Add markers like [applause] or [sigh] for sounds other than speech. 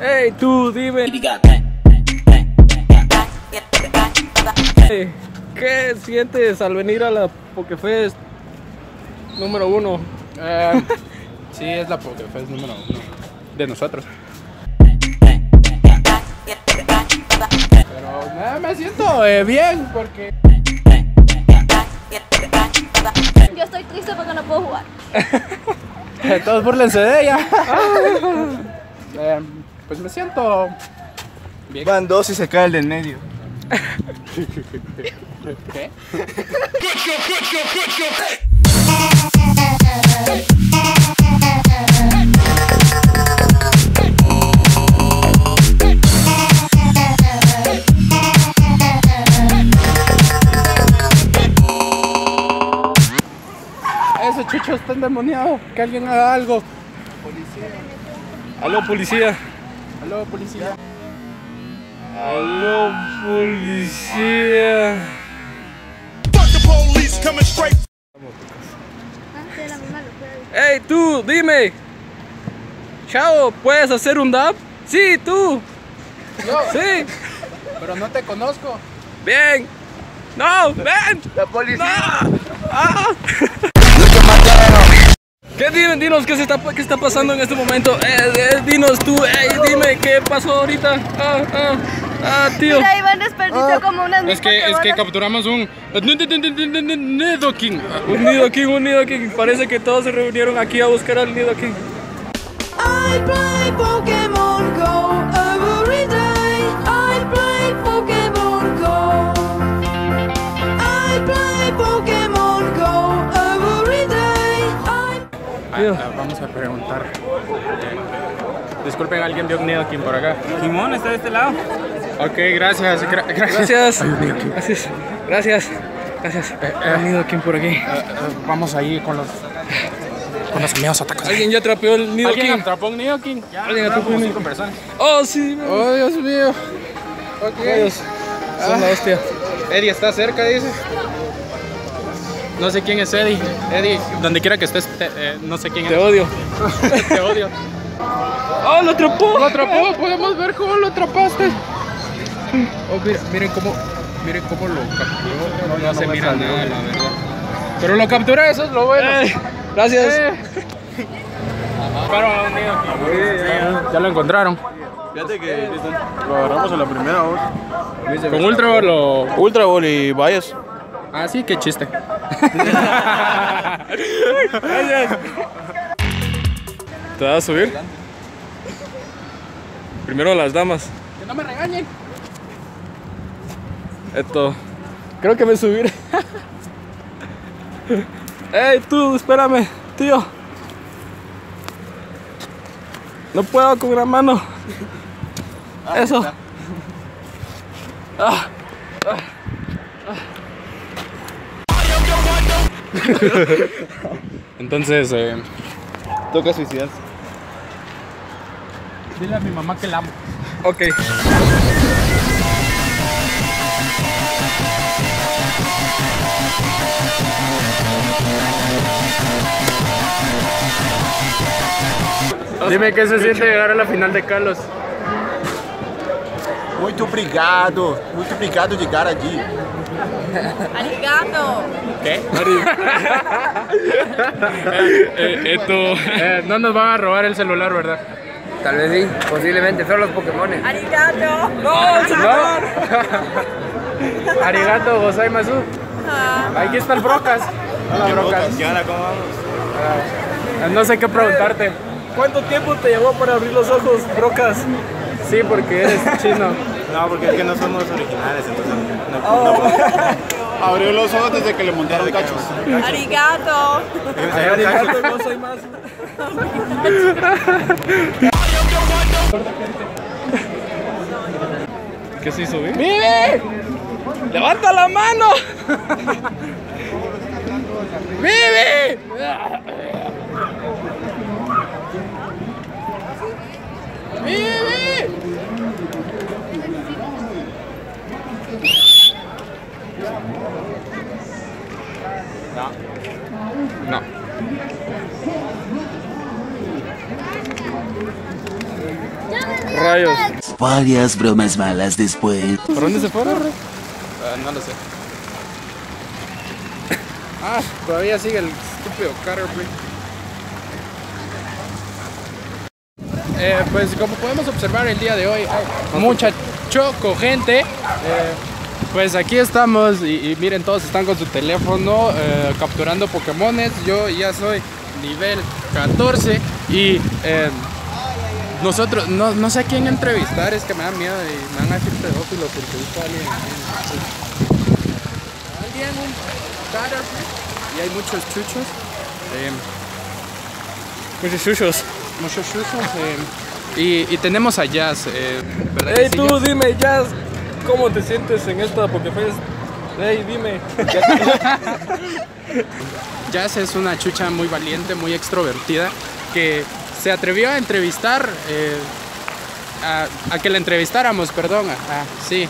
Hey, tú, dime. Hey, ¿Qué sientes al venir a la Pokefest número uno? Eh, sí, es la Pokefest número uno de nosotros. Pero eh, me siento eh, bien porque Yo estoy triste porque no puedo jugar. [laughs] eh, todos burlense de ella. [laughs] Eh, pues me siento bien. Van dos y se cae el del medio. [laughs] ¿Qué? Ese chucho está endemoniado. Que alguien haga algo. Aló, policía. Aló, policía. Aló, policía. Misma locura. Hey, tú, dime. Chao, ¿puedes hacer un dab? Sí, tú. Yo, Sí. pero no te conozco. Bien. No, ven. La policía. Ah. ¿Qué dime, dinos qué, se está, qué está pasando en este momento? Eh, eh, dinos tú, dime qué pasó ahorita. Ah, ah, ah, tío. Mira, Iván desperdició como unas mil Es que, es que capturamos un Nidoking. Un nido king, un nido king. Parece que todos se reunieron aquí a buscar al nido king. I play Pokemon Go Ah, vamos a preguntar. Eh, disculpen, alguien vio un Nidoking por acá. Simón está de este lado. Ok, gracias. gra- gracias. Gracias. Gracias. Gracias. Gracias. Nido king por aquí. Eh, eh, vamos ahí con los con los amigos atacos. ¿Alguien ya trapeó el nido ¿Alguien king? atrapó un Nidoking? Alguien atrapó un nido cinco personas. Oh, sí. Oh, Dios mío. Ok. Dios. Son la hostia. Eddie está cerca, dice. No sé quién es Eddie. Eddie, donde quiera que estés, te- eh, no sé quién Te es. odio. [laughs] Te odio. ¡Oh, lo atrapó! Lo atrapó, podemos ver cómo lo atrapaste. Oh, mira, miren cómo, miren cómo lo capturó. No, se mira nada, la verdad. Pero lo capturé, eso es lo bueno. Eh, gracias. Eh. Pero a. Ya lo encontraron. Fíjate que lo agarramos en la primera voz. Con Ultra Ball lo. Ultra Ball y Bayas. Ah, sí, qué chiste. [laughs] ¿Te vas a subir? Primero las damas. Que no me regañen. Esto. Creo que me subiré. [laughs] ¡Ey, tú! Espérame, tío. No puedo con una mano. Eso. Ah. [laughs] Entonces, eh, Toca suicidarse. dile a mi mamá que la amo. Ok. Dime qué se siente llegar a la final de Carlos. Muito obrigado. Muito obrigado de llegar allí. Arigato. ¿Qué? [laughs] Eh, esto. Eh, no nos van a robar el celular, ¿verdad? Tal vez sí, posiblemente, pero los Pokémon. Arigato. No. [laughs] Arigato, gozaimasu. Aquí está el Brocas. Hola, Brocas. Ah, No sé qué preguntarte. ¿Cuánto tiempo te llevó para abrir los ojos, Brocas? Sí, porque eres [laughs] chino. No, porque es que no somos originales, entonces no, [laughs] Abrió los ojos desde que le montaron cachos. Arigato. Arigato, no soy más. ¿Qué se hizo, ¡Vive! ¡Levanta la mano! [laughs] ¡Vive! Varias bromas malas después. ¿Por dónde se fueron? Ah, no lo sé. [laughs] Ah, todavía sigue el estúpido Caterpillar. Eh, pues como podemos observar el día de hoy, hay mucha choco gente. Eh, pues aquí estamos y, y miren, todos están con su teléfono eh, capturando Pokémones. Yo ya soy nivel 14 y eh, nosotros, no, no sé a quién entrevistar, es que me da miedo y me van a decir pedófilo porque busco a alguien. Alguien, un Caterpillar y hay muchos chuchos. eh, Muchos chuchos. muchos chuchos. eh, y, y tenemos a Jazz, eh, ¿verdad? que Ey, sí, tú dime, Jazz, ¿cómo te sientes en esta Pokefest? Ey, dime. [laughs] Jazz es una chucha muy valiente, muy extrovertida, que se atrevió a entrevistar, eh, a, que la entrevistáramos, perdón, sí,